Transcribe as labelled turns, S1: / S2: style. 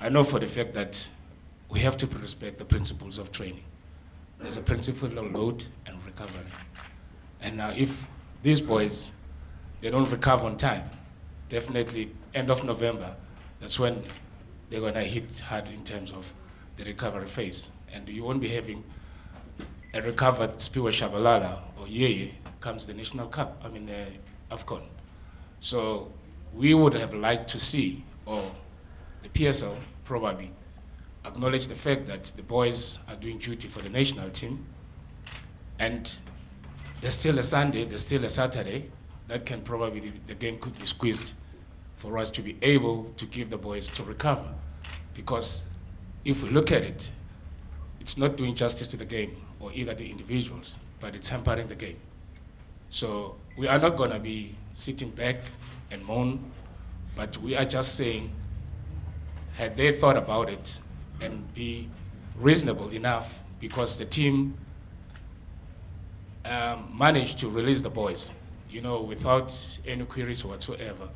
S1: I know for the fact that we have to respect the principles of training. There's a principle of load and recovery. And now if these boys, they don't recover on time, definitely end of November, that's when they're gonna hit hard in terms of the recovery phase. And you won't be having a recovered Siphiwe Tshabalala or Yeye comes the National Cup, I mean, uh, AFCON. So we would have liked to see, the PSL probably, acknowledge the fact that the boys are doing duty for the national team, and there's still a Sunday, there's still a Saturday, that can probably, the, the game could be squeezed for us to be able to give the boys to recover. Because if we look at it, it's not doing justice to the game or either the individuals, but it's hampering the game. So we are not going to be sitting back and moan, but we are just saying, had they thought about it and be reasonable enough, because the team um, managed to release the boys, you know, without any queries whatsoever.